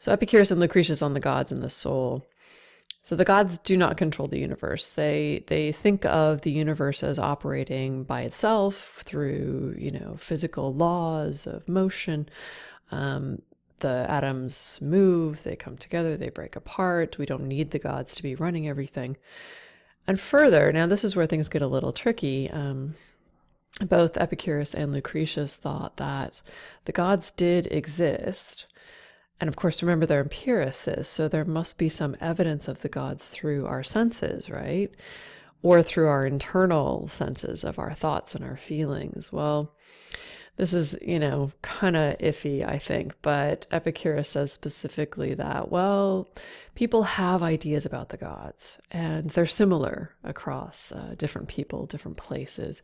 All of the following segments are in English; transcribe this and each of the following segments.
So Epicurus and Lucretius on the gods and the soul. So the gods do not control the universe. They they think of the universe as operating by itself through you know physical laws of motion. Um, the atoms move, they come together, they break apart. We don't need the gods to be running everything. And further, now this is where things get a little tricky. Um, both Epicurus and Lucretius thought that the gods did exist. And of course, remember they're empiricists, so there must be some evidence of the gods through our senses, right? Or through our internal senses of our thoughts and our feelings. Well, this is, you know, kind of iffy, I think, but Epicurus says specifically that, well, people have ideas about the gods and they're similar across uh, different people, different places.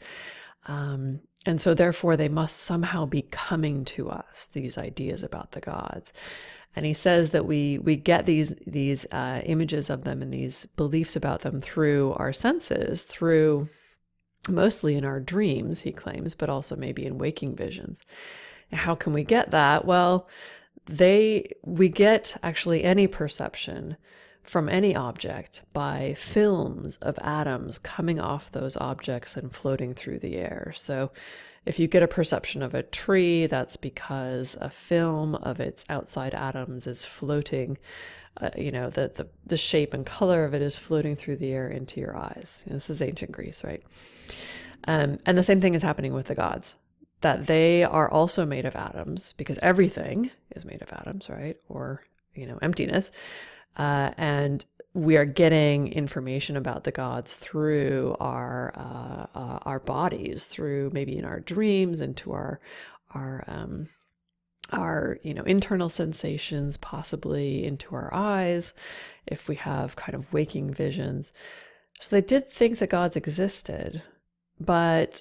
Um, and so, therefore, they must somehow be coming to us, these ideas about the gods. And he says that we, we get these, these uh, images of them and these beliefs about them through our senses, through mostly in our dreams, he claims, but also maybe in waking visions. How can we get that? Well, they we get actually any perception from any object by films of atoms coming off those objects and floating through the air. So if you get a perception of a tree, that's because a film of its outside atoms is floating uh, you know, the, the, the shape and color of it is floating through the air into your eyes. This is ancient Greece, right? Um, and the same thing is happening with the gods, that they are also made of atoms because everything is made of atoms, right? Or, you know, emptiness. Uh, and we are getting information about the gods through our uh, uh, our bodies, through maybe in our dreams, into our our um, our you know internal sensations possibly into our eyes if we have kind of waking visions. So they did think the gods existed but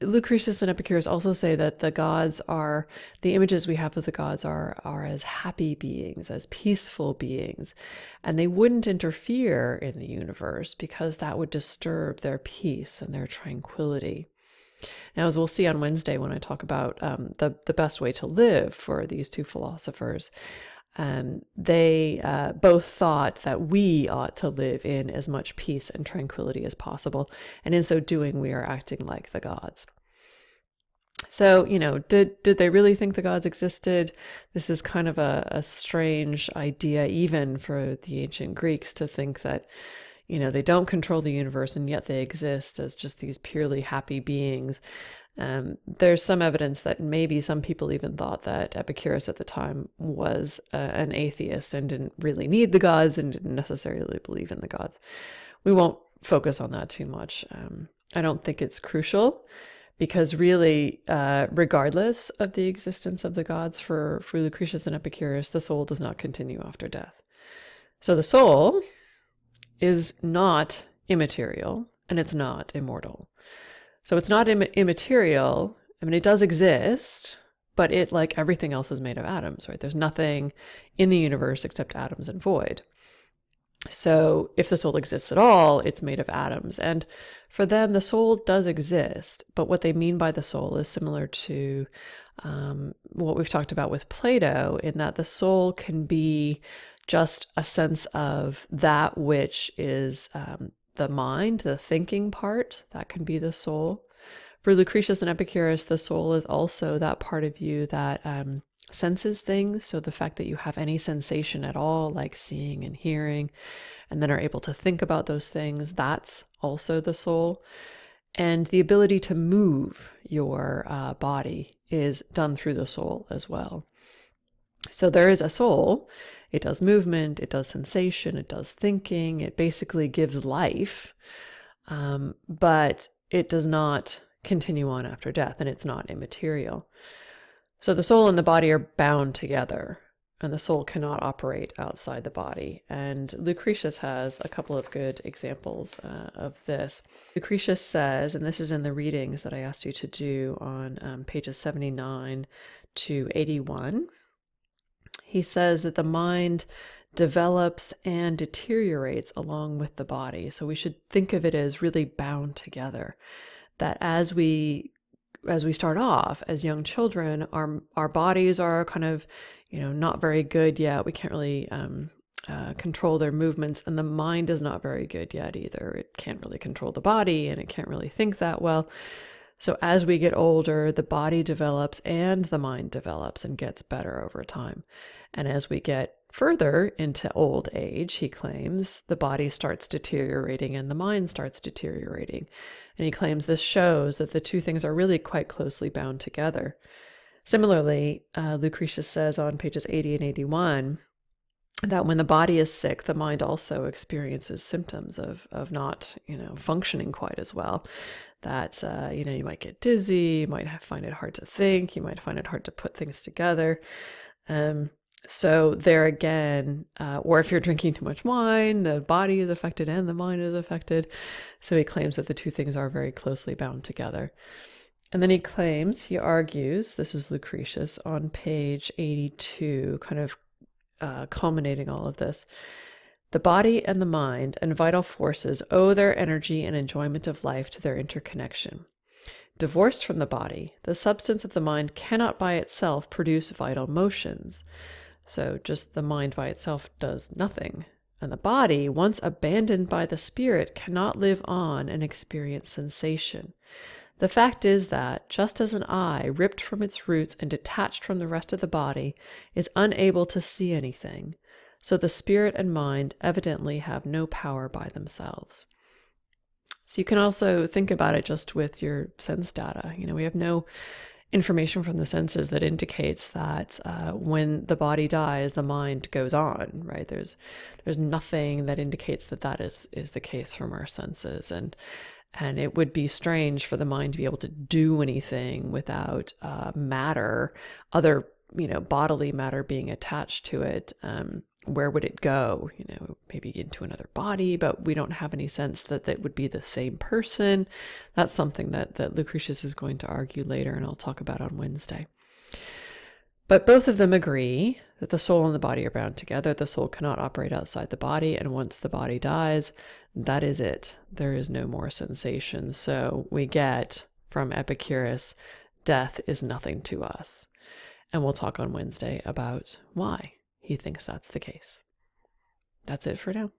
lucretius and epicurus also say that the gods are the images we have of the gods are are as happy beings as peaceful beings and they wouldn't interfere in the universe because that would disturb their peace and their tranquility. Now, as we'll see on Wednesday when I talk about um, the, the best way to live for these two philosophers, um, they uh, both thought that we ought to live in as much peace and tranquility as possible. And in so doing, we are acting like the gods. So, you know, did did they really think the gods existed? This is kind of a, a strange idea, even for the ancient Greeks, to think that you know, they don't control the universe and yet they exist as just these purely happy beings. Um, there's some evidence that maybe some people even thought that Epicurus at the time was uh, an atheist and didn't really need the gods and didn't necessarily believe in the gods. We won't focus on that too much. Um, I don't think it's crucial because really, uh, regardless of the existence of the gods for, for Lucretius and Epicurus, the soul does not continue after death. So the soul is not immaterial and it's not immortal. So it's not Im immaterial. I mean, it does exist, but it, like everything else, is made of atoms, right? There's nothing in the universe except atoms and void. So if the soul exists at all, it's made of atoms. And for them, the soul does exist, but what they mean by the soul is similar to um, what we've talked about with Plato, in that the soul can be just a sense of that which is um, the mind, the thinking part, that can be the soul. For Lucretius and Epicurus, the soul is also that part of you that um, senses things. So the fact that you have any sensation at all, like seeing and hearing, and then are able to think about those things, that's also the soul. And the ability to move your uh, body is done through the soul as well. So there is a soul, it does movement, it does sensation, it does thinking, it basically gives life, um, but it does not continue on after death and it's not immaterial. So the soul and the body are bound together and the soul cannot operate outside the body. And Lucretius has a couple of good examples uh, of this. Lucretius says, and this is in the readings that I asked you to do on um, pages 79 to 81 he says that the mind develops and deteriorates along with the body. So we should think of it as really bound together. That as we as we start off as young children, our our bodies are kind of, you know, not very good yet. We can't really um, uh, control their movements, and the mind is not very good yet either. It can't really control the body, and it can't really think that well. So as we get older, the body develops and the mind develops and gets better over time. And as we get further into old age, he claims, the body starts deteriorating and the mind starts deteriorating. And he claims this shows that the two things are really quite closely bound together. Similarly, uh, Lucretius says on pages 80 and 81 that when the body is sick, the mind also experiences symptoms of of not, you know, functioning quite as well. That uh, you know, you might get dizzy, you might find it hard to think, you might find it hard to put things together. Um, so there again, uh, or if you're drinking too much wine, the body is affected and the mind is affected. So he claims that the two things are very closely bound together. And then he claims, he argues, this is Lucretius on page 82, kind of uh, culminating all of this. The body and the mind and vital forces owe their energy and enjoyment of life to their interconnection. Divorced from the body, the substance of the mind cannot by itself produce vital motions. So just the mind by itself does nothing. And the body, once abandoned by the spirit, cannot live on and experience sensation. The fact is that, just as an eye, ripped from its roots and detached from the rest of the body, is unable to see anything, so the spirit and mind evidently have no power by themselves. So you can also think about it just with your sense data. You know, we have no information from the senses that indicates that uh, when the body dies, the mind goes on. Right? There's there's nothing that indicates that that is is the case from our senses, and and it would be strange for the mind to be able to do anything without uh, matter, other you know bodily matter being attached to it. Um, where would it go? You know, maybe into another body, but we don't have any sense that that would be the same person. That's something that that Lucretius is going to argue later, and I'll talk about on Wednesday. But both of them agree that the soul and the body are bound together. The soul cannot operate outside the body, and once the body dies, that is it. There is no more sensation. So we get from Epicurus, death is nothing to us. And we'll talk on Wednesday about why he thinks that's the case. That's it for now.